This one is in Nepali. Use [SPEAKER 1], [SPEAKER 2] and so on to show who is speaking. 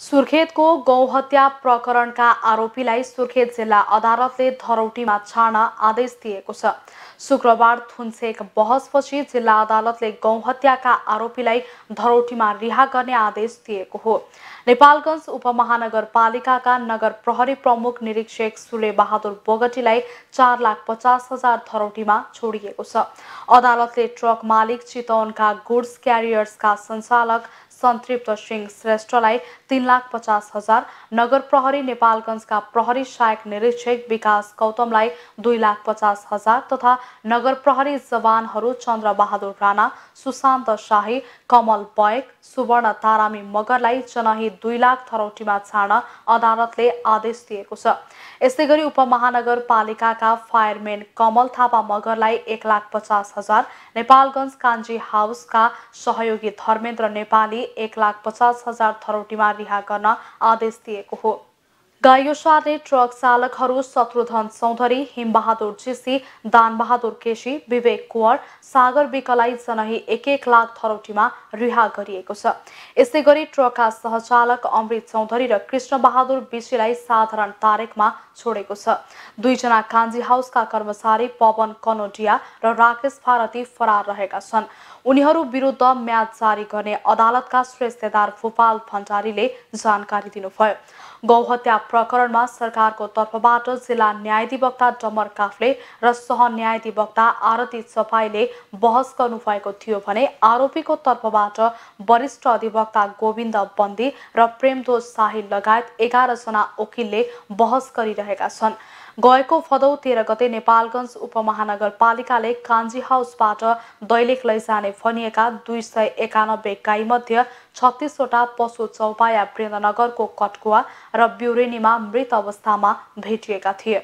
[SPEAKER 1] सुर्खेतको गौहत्या प्रकरणका आरोपीलाई सुर्खेत जिल्ला अदालतले धरौटीमा छाड्न आदेश दिएको छ। शुक्रबार थुन्सेक बहसपछि जिल्ला अदालतले गौहत्याका आरोपीलाई धरौटीमा रिहा गर्ने आदेश दिएको हो। नेपालगञ्ज उपमहानगरपालिकाका नगर प्रहरी प्रमुख निरीक्षक सुले बहादुर बोगटीलाई चार लाख पचास हजार धरौटीमा छोडिएको छ। अदालतले ट्रक मालिक चितवनका गुड्स क्यारियर्सका सञ्चालक सन्तृप्त सिंह श्रेष्ठलाई तिन लाख पचास हजार नगर प्रहरी नेपालगञ्जका प्रहरी सहायक निरीक्षक विकास गौतमलाई दुई लाख पचास हजार तथा नगर प्रहरी जवानहरू चन्द्रबहादुर राणा सुशान्त शाही कमल बयक सुवर्ण तारामी मगरलाई जनही दुई लाख थरौटीमा छाड्न अदालतले आदेश दिएको छ। यस्तै गरी उपमहानगरपालिकाका फायरमेन कमल थापा मगरलाई एक लाख पचास हजार नेपालगञ्ज कान्जी हाउसका सहयोगी धर्मेन्द्र नेपाली एक लाख पचास हजार थरौटीमा रिहा गर्न आदेश दिएको हो गायोसार्ने ट्रक चालकहरू शत्रुधन चौधरी हिमबहादुर चिसी दानबहादुर केसी विवेक कुवर सागर विकलाई जनही एक एक लाख थरौटीमा रिहा गरिएको छ। यसै गरी ट्रकका सहचालक अमृत चौधरी र कृष्णबहादुर विशीलाई साधारण तारिकमा छोडेको छ। दुईजना कान्जी हाउसका कर्मचारी पवन कनोडिया र राकेश भारती फरार रहेका छन्। उनीहरू विरुद्ध म्याद जारी गर्ने अदालतका श्रेष्ठदार भूपाल भण्डारीले जानकारी दिनुभयो। गौहत्या प्रकरणमा सरकारको तर्फबाट जिल्ला न्यायाधिवक्ता डमर काफले र सहन्यायाधिवक्ता आरती चपाईले बहस गर्नुभएको थियो भने आरोपीको तर्फबाट वरिष्ठ अधिवक्ता गोविन्द बन्दी र प्रेमदोष शाही लगायत एघारजना वकिलले बहस गरिरहेका छन्। गएको भदौ तेह्र गते नेपालगञ्ज उपमहानगरपालिकाले कान्जी हाउसबाट दैलेख लैजाने भनिएका दुई सय एकानब्बे गाईमध्ये छत्तिसवटा पशु चौपाया वृन्दनगरको कटकुवा र ब्युरेनीमा मृत अवस्थामा भेटिएका थिए।